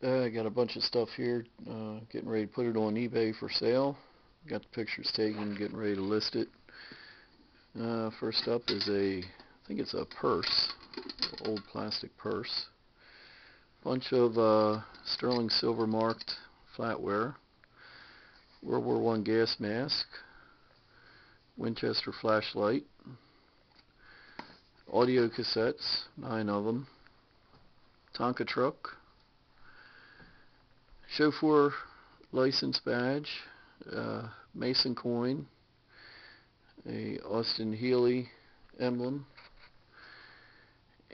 Uh, I got a bunch of stuff here, uh, getting ready to put it on eBay for sale. Got the pictures taken, getting ready to list it. Uh, first up is a, I think it's a purse, old plastic purse. Bunch of uh, sterling silver marked flatware. World War One gas mask. Winchester flashlight. Audio cassettes, nine of them. Tonka truck. Chauffeur license badge, uh, Mason coin, a Austin Healey emblem,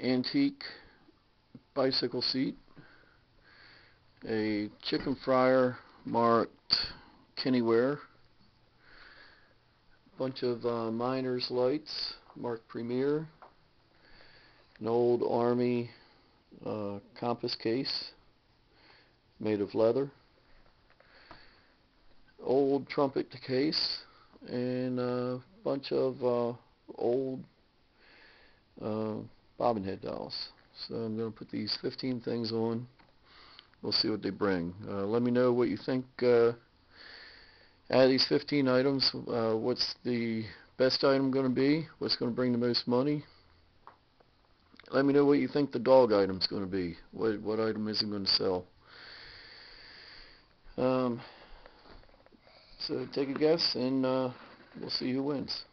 antique bicycle seat, a chicken fryer marked Kennyware, bunch of uh, miners lights marked Premier, an old army uh, compass case made of leather, old trumpet case, and a bunch of uh, old uh, bobbin head dolls. So I'm going to put these 15 things on. We'll see what they bring. Uh, let me know what you think uh, out of these 15 items. Uh, what's the best item going to be? What's going to bring the most money? Let me know what you think the dog item's going to be. What what item is it going to sell? Um, so take a guess, and uh, we'll see who wins.